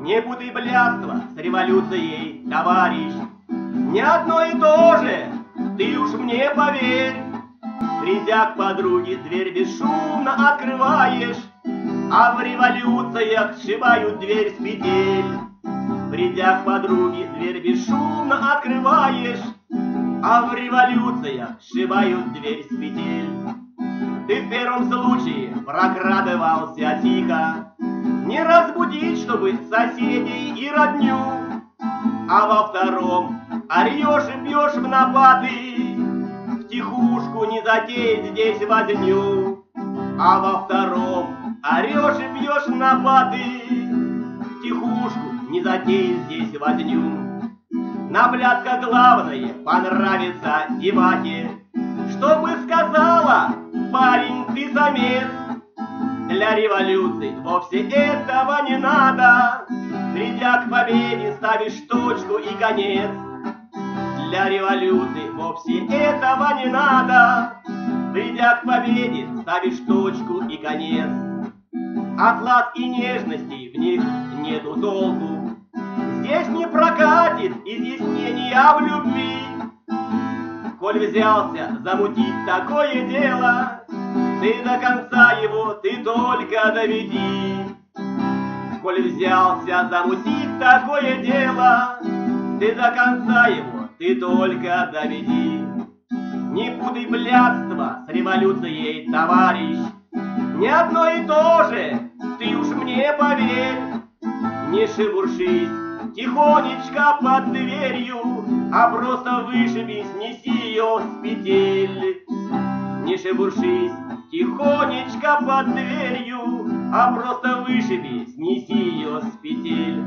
Не путай блядство с революцией, товарищ. Не одно и то же, ты уж мне поверь. Придя к подруге, дверь бесшумно открываешь, А в революциях сшибают дверь с петель. Придя к подруге, дверь бесшумно открываешь, А в революциях сшибают дверь с петель. Ты в первом случае прокрадывался тихо, Не разбудить, чтобы соседей и родню, А во втором орешь и бьешь в напады, В тихушку не затеять здесь возню, А во втором орешь и бьешь в напады, В тихушку не затеять здесь возню. На блядка главное понравится девате, Чтобы сказала, парень, ты самец. Революции вовсе этого не надо, Придя к победе, ставишь точку и конец. Для революции вовсе этого не надо, Придя к победе, ставишь точку и конец. От лад и нежностей в них нету толку, Здесь не прокатит изъяснения в любви. Коль взялся замутить такое дело, Ты до конца его ты только доведи. Коль взялся замутить такое дело, Ты до конца его ты только доведи. Не путай блядство с революцией, товарищ, Не одно и то же, ты уж мне поверь. Не шебуршись, тихонечко под дверью, А просто вышиби, снеси ее с петель. Не шебуршись, тихонечко под дверью, А просто вышиби, снеси ее с петель.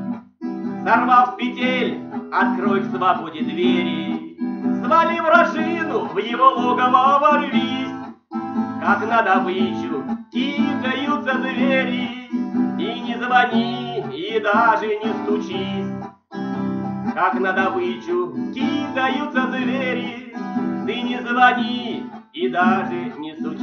Сорвав петель, открой к свободе двери, Свали вражину, в его логово ворвись, Как на добычу кидаются звери, И не звони, и даже не стучись. Как на добычу кидаются звери, Ты не звони и даже не стучись.